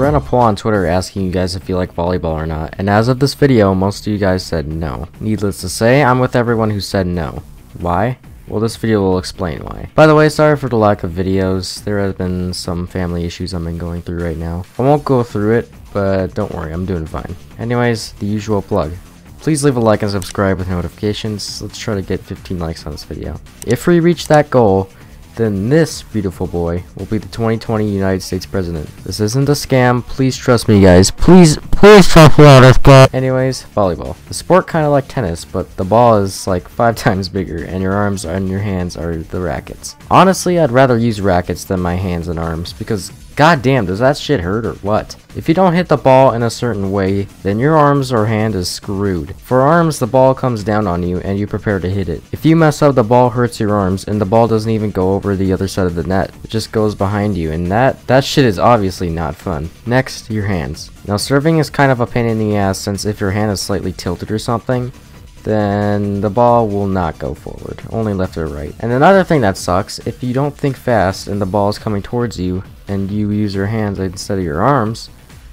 ran a poll on Twitter asking you guys if you like volleyball or not, and as of this video, most of you guys said no. Needless to say, I'm with everyone who said no. Why? Well, this video will explain why. By the way, sorry for the lack of videos. There have been some family issues I've been going through right now. I won't go through it, but don't worry, I'm doing fine. Anyways, the usual plug. Please leave a like and subscribe with notifications. Let's try to get 15 likes on this video. If we reach that goal, then this beautiful boy will be the 2020 United States President. This isn't a scam. Please trust me, guys. Please, please trust me on this guy. Anyways, volleyball. The sport kind of like tennis, but the ball is like five times bigger, and your arms and your hands are the rackets. Honestly, I'd rather use rackets than my hands and arms because God damn, does that shit hurt or what? If you don't hit the ball in a certain way, then your arms or hand is screwed. For arms, the ball comes down on you and you prepare to hit it. If you mess up, the ball hurts your arms and the ball doesn't even go over the other side of the net. It just goes behind you and that, that shit is obviously not fun. Next, your hands. Now serving is kind of a pain in the ass since if your hand is slightly tilted or something, then the ball will not go forward, only left or right. And another thing that sucks, if you don't think fast and the ball is coming towards you and you use your hands instead of your arms,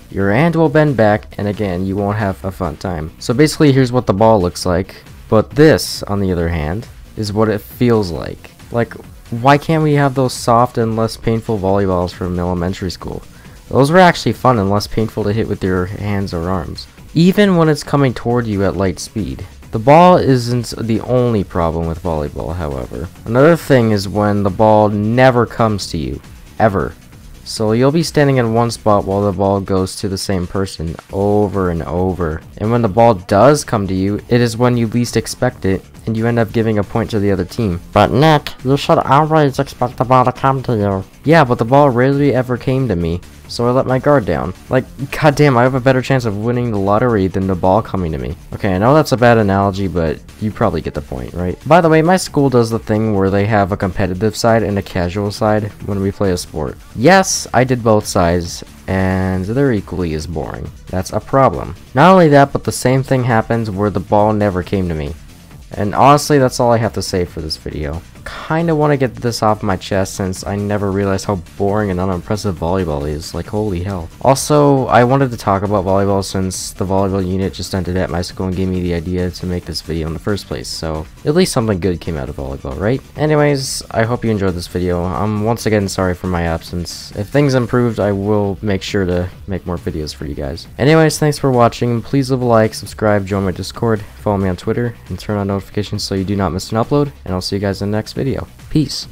your hand will bend back and again you won't have a fun time. So basically here's what the ball looks like, but this on the other hand is what it feels like. Like why can't we have those soft and less painful volleyballs from elementary school? Those were actually fun and less painful to hit with your hands or arms. Even when it's coming toward you at light speed. The ball isn't the only problem with volleyball, however. Another thing is when the ball never comes to you. Ever. So you'll be standing in one spot while the ball goes to the same person over and over. And when the ball does come to you, it is when you least expect it, and you end up giving a point to the other team. But Nick, you should always expect the ball to come to you. Yeah, but the ball rarely ever came to me so I let my guard down. Like, goddamn, I have a better chance of winning the lottery than the ball coming to me. Okay, I know that's a bad analogy, but you probably get the point, right? By the way, my school does the thing where they have a competitive side and a casual side when we play a sport. Yes, I did both sides, and they're equally as boring. That's a problem. Not only that, but the same thing happens where the ball never came to me. And honestly, that's all I have to say for this video kind of want to get this off my chest since I never realized how boring and unimpressive volleyball is. Like, holy hell. Also, I wanted to talk about volleyball since the volleyball unit just ended at my school and gave me the idea to make this video in the first place. So, at least something good came out of volleyball, right? Anyways, I hope you enjoyed this video. I'm once again sorry for my absence. If things improved, I will make sure to make more videos for you guys. Anyways, thanks for watching. Please leave a like, subscribe, join my Discord, follow me on Twitter, and turn on notifications so you do not miss an upload. And I'll see you guys in the next video. Peace.